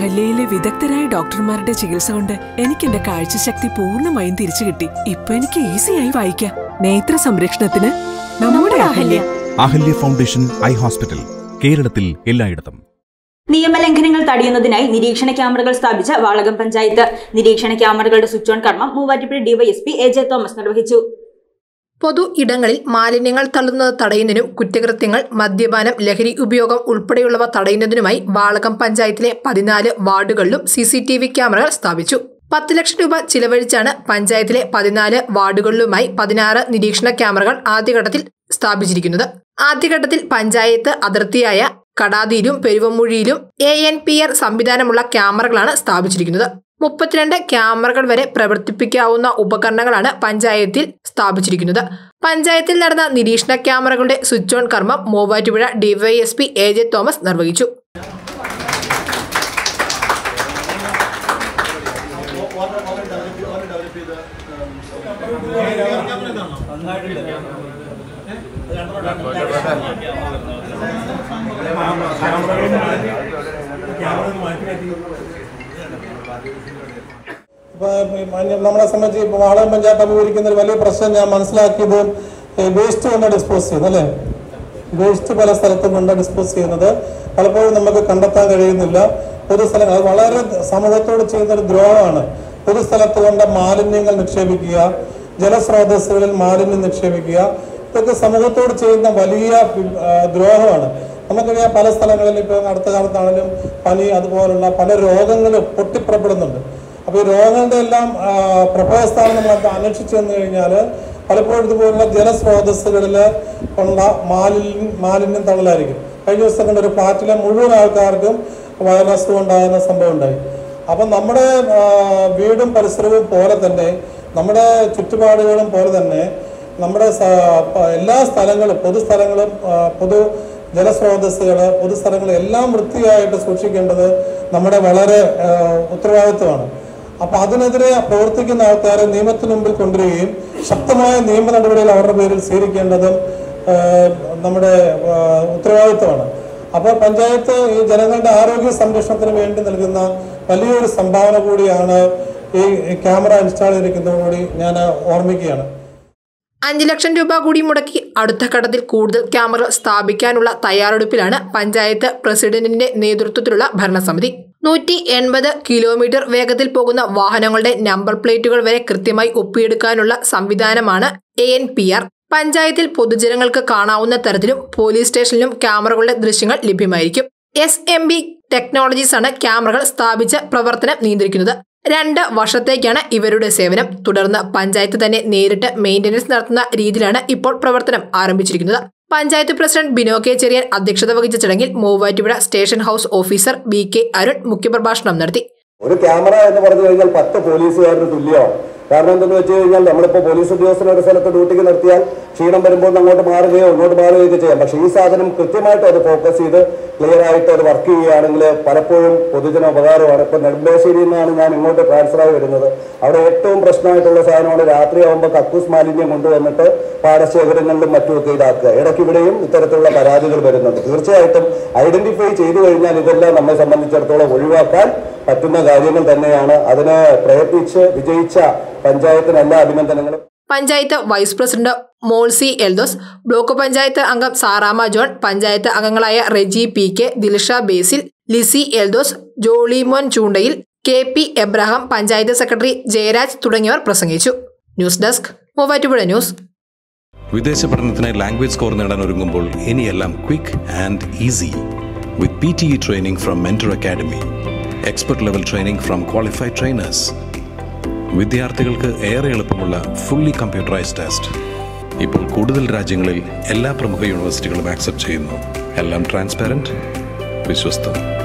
അഹല്യയിലെ വിദഗ്ധരായ ഡോക്ടർമാരുടെ ചികിത്സ കൊണ്ട് എനിക്ക് എന്റെ കാഴ്ചശക്തി പൂർണമായും തിരിച്ചു കിട്ടി. ഇപ്പൊ എനിക്ക് ഈസിയായി വായിക്കാം. നേത്ര സംരക്ഷണത്തിന് നമ്മുടെ Ahalya. Ahalya foundation eye hospital കേരളത്തിൽ എല്ലായിടത്തും. നിയമലംഘനങ്ങൾ തടയുന്നതിനായി നിരീക്ഷണ ക്യാമറകൾ സ്ഥാപിച്ച വാളകം പഞ്ചായത്ത്. നിരീക്ഷണ ക്യാമറകളുടെ സ്വിച്ച് ഓൺ കർമ്മം Muvattupuzha DYSP A J Thomas നിർവഹിച്ചു. പൊതു ഇടങ്ങളിൽ മാലിന്യങ്ങൾ തള്ളുന്നത് തടയുന്നതിനും കുറ്റകൃത്യങ്ങൾ മദ്യപാനം ലഹരി ഉപയോഗം ഉൾപ്പെടെയുള്ളവ തടയുന്നതിനുമായി വാളകം പഞ്ചായത്തിലെ പതിനാല് വാർഡുകളിലും സി സി ടി വി ക്യാമറകൾ സ്ഥാപിച്ചു. പത്ത് ലക്ഷം രൂപ ചിലവഴിച്ചാണ് പഞ്ചായത്തിലെ പതിനാല് വാർഡുകളിലുമായി പതിനാറ് നിരീക്ഷണ ക്യാമറകൾ ആദ്യഘട്ടത്തിൽ സ്ഥാപിച്ചിരിക്കുന്നത്. ആദ്യഘട്ടത്തിൽ പഞ്ചായത്ത് അതിർത്തിയായ കടാതിയിലും പെരുവമൂഴിയിലും എ എൻ പി ആർ സംവിധാനമുള്ള ക്യാമറകളാണ് സ്ഥാപിച്ചിരിക്കുന്നത്. മുപ്പത്തിരണ്ട് ക്യാമറകൾ വരെ പ്രവർത്തിപ്പിക്കാവുന്ന ഉപകരണങ്ങളാണ് പഞ്ചായത്തിൽ സ്ഥാപിച്ചിരിക്കുന്നത്. പഞ്ചായത്തിൽ നടന്ന നിരീക്ഷണ ക്യാമറകളുടെ സ്വിച്ച് ഓൺ കർമ്മം Muvattupuzha DYSP A J Thomas നിർവഹിച്ചു. നമ്മളെ സംബന്ധിച്ച് ഇപ്പൊ വാളകം പഞ്ചായത്ത് അഭിമുഖീകരിക്കുന്ന ഒരു വലിയ പ്രശ്നം ഞാൻ മനസ്സിലാക്കിയത് വേസ്റ്റ് കൊണ്ട് ഡിസ്പോസ് ചെയ്യുന്നത് അല്ലേ? വേസ്റ്റ് പല സ്ഥലത്തും കൊണ്ട് ഡിസ്പോസ് ചെയ്യുന്നത്. പലപ്പോഴും നമുക്ക് കണ്ടെത്താൻ കഴിയുന്നില്ല. ഒരു സ്ഥലങ്ങൾ അത് വളരെ സമൂഹത്തോട് ചെയ്യുന്ന ഒരു ദ്രോഹമാണ്. ഒരു സ്ഥലത്ത് കൊണ്ട് മാലിന്യങ്ങൾ നിക്ഷേപിക്കുക ജലസ്രോതസ്സുകളിൽ മാലിന്യം നിക്ഷേപിക്കുക ഇതൊക്കെ സമൂഹത്തോട് ചെയ്യുന്ന വലിയ ദ്രോഹമാണ്. നമുക്കറിയാം പല സ്ഥലങ്ങളിലും ഇപ്പോൾ അടുത്ത കാലത്താണെങ്കിലും പനി അതുപോലുള്ള പല രോഗങ്ങളും പൊട്ടിപ്പുറപ്പെടുന്നുണ്ട്. അപ്പോൾ രോഗങ്ങളുടെ എല്ലാം പ്രഭവസ്ഥാനം നമ്മൾ അന്വേഷിച്ചു വന്നു കഴിഞ്ഞാൽ പലപ്പോഴും ഇതുപോലുള്ള ജലസ്രോതസ്സുകളിൽ ഉള്ള മാലിന്യം മാലിന്യം തള്ളലായിരിക്കും കഴിഞ്ഞ ദിവസം കണ്ട ഒരു ഫ്ലാറ്റിലെ മുഴുവൻ ആൾക്കാർക്കും വൈറസ് ഉണ്ടാകുന്ന സംഭവം ഉണ്ടായി. അപ്പം നമ്മുടെ വീടും പരിസരവും പോലെ തന്നെ നമ്മുടെ ചുറ്റുപാടുകളും പോലെ തന്നെ നമ്മുടെ എല്ലാ സ്ഥലങ്ങളും പൊതുസ്ഥലങ്ങളും പൊതു ജലസ്രോതസ്സുകൾ പൊതുസ്ഥലങ്ങൾ എല്ലാം വൃത്തിയായിട്ട് സൂക്ഷിക്കേണ്ടത് നമ്മുടെ വളരെ ഉത്തരവാദിത്വമാണ്. അപ്പൊ അതിനെതിരെ പ്രവർത്തിക്കുന്ന ആൾക്കാരെ നിയമത്തിന് മുമ്പിൽ കൊണ്ടുവരികയും ശക്തമായ നിയമ നടപടികൾ അവരുടെ പേരിൽ സ്വീകരിക്കേണ്ടതും നമ്മുടെ ഉത്തരവാദിത്വമാണ്. അപ്പോൾ പഞ്ചായത്ത് ഈ ജനങ്ങളുടെ ആരോഗ്യ സംരക്ഷണത്തിന് വേണ്ടി നൽകുന്ന വലിയൊരു സംഭാവന കൂടിയാണ് ഈ ക്യാമറ ഇൻസ്റ്റാൾ ചെയ്തിരിക്കുന്നത് കൂടി ഞാൻ ഓർമ്മിക്കുകയാണ്. അഞ്ച് ലക്ഷം രൂപ കൂടി മുടക്കി അടുത്ത ഘട്ടത്തിൽ കൂടുതൽ ക്യാമറ സ്ഥാപിക്കാനുള്ള തയ്യാറെടുപ്പിലാണ് പഞ്ചായത്ത് പ്രസിഡന്റിന്റെ നേതൃത്വത്തിലുള്ള ഭരണസമിതി. നൂറ്റി എൺപത് കിലോമീറ്റർ വേഗത്തിൽ പോകുന്ന വാഹനങ്ങളുടെ നമ്പർ പ്ലേറ്റുകൾ വരെ കൃത്യമായി ഒപ്പിയെടുക്കാനുള്ള സംവിധാനമാണ് എ എൻ പി ആർ. പഞ്ചായത്തിൽ പൊതുജനങ്ങൾക്ക് കാണാവുന്ന തരത്തിലും പോലീസ് സ്റ്റേഷനിലും ക്യാമറകളുടെ ദൃശ്യങ്ങൾ ലഭ്യമായിരിക്കും. എസ് എം ബി ടെക്നോളജീസ് ആണ് ക്യാമറകൾ സ്ഥാപിച്ച് പ്രവർത്തനം നിയന്ത്രിക്കുന്നത്. രണ്ട് വർഷത്തേക്കാണ് ഇവരുടെ സേവനം. തുടർന്ന് പഞ്ചായത്ത് തന്നെ നേരിട്ട് മെയിന്റനൻസ് നടത്തുന്ന രീതിയിലാണ് ഇപ്പോൾ പ്രവർത്തനം ആരംഭിച്ചിരിക്കുന്നത്. പഞ്ചായത്ത് പ്രസിഡന്റ് ബിനോ കെ ചെറിയാൻ അധ്യക്ഷത വഹിച്ച ചടങ്ങിൽ Muvattupuzha station house officer B K Arun മുഖ്യപ്രഭാഷണം നടത്തി. ഒരു ക്യാമറ എന്ന് പറഞ്ഞു കഴിഞ്ഞാൽ പത്ത് പോലീസുകാരന് തുല്യമാണ് കാരണം എന്തെന്ന് വെച്ച് കഴിഞ്ഞാൽ നമ്മളിപ്പോൾ പോലീസ് ഉദ്യോഗസ്ഥനെ ഒരു സ്ഥലത്ത് ഡ്യൂട്ടിക്ക് നിർത്തിയാൽ ക്ഷീണം വരുമ്പോൾ അങ്ങോട്ട് മാറുകയോ ഇങ്ങോട്ട് മാറുകയോ ഒക്കെ ചെയ്യാം. പക്ഷേ ഈ സാധനം കൃത്യമായിട്ട് അത് ഫോക്കസ് ചെയ്ത് ക്ലിയർ ആയിട്ട് അത് വർക്ക് ചെയ്യുകയാണെങ്കിൽ പലപ്പോഴും പൊതുജന ഉപകാരമാണ്. ഇപ്പം നെടുമ്പേശ്ശേരിയിൽ നിന്നാണ് ഞാൻ ഇങ്ങോട്ട് ട്രാൻസ്ഫർ ആയി വരുന്നത്. അവിടെ ഏറ്റവും പ്രശ്നമായിട്ടുള്ള സാധനമാണ് രാത്രിയാകുമ്പോൾ കക്കൂസ് മാലിന്യം കൊണ്ടുവന്നിട്ട് പാടശേഖരങ്ങളിലും മറ്റുമൊക്കെ ഇതാക്കുക. ഇടയ്ക്ക് ഇവിടെയും ഇത്തരത്തിലുള്ള പരാതികൾ വരുന്നുണ്ട്. തീർച്ചയായിട്ടും ഐഡന്റിഫൈ ചെയ്തു കഴിഞ്ഞാൽ ഇതെല്ലാം നമ്മെ സംബന്ധിച്ചിടത്തോളം ഒഴിവാക്കാൻ പറ്റുന്ന കാര്യങ്ങൾ തന്നെയാണ്. അതിനെ പ്രയത്നിച്ച് വിജയിച്ച പഞ്ചായത്തിന് എല്ലാ അഭിനന്ദനങ്ങളും. Panchayat vice president Molsi Eldose block panchayat അംഗം സാറാമ ജോൺ പഞ്ചായത്ത് അംഗങ്ങളായ Reji P K Dilsha Basil Lissy Eldose Jolimon Choondayil K P Abraham panchayat secretary Jayaraj തുടങ്ങിയവർ പ്രസംഗിച്ചു. News desk Muvattupuzha news. വിദേശ പഠനത്തിനായി ലാംഗ്വേജ് സ്കോർ നേടാൻ ഒരുങ്ങുമ്പോൾ ഇനിയെല്ലാം quick and easy. With P T E training from mentor academy expert level training from qualified trainers. വിദ്യാർത്ഥികൾക്ക് ഏറെ എളുപ്പമുള്ള fully computerised test. ഇപ്പോൾ കൂടുതൽ രാജ്യങ്ങളിൽ എല്ലാ പ്രമുഖ യൂണിവേഴ്സിറ്റികളും ആക്സെപ്റ്റ് ചെയ്യുന്നു. എല്ലാം ട്രാൻസ്പെറന്റ് വിശ്വസ്തം.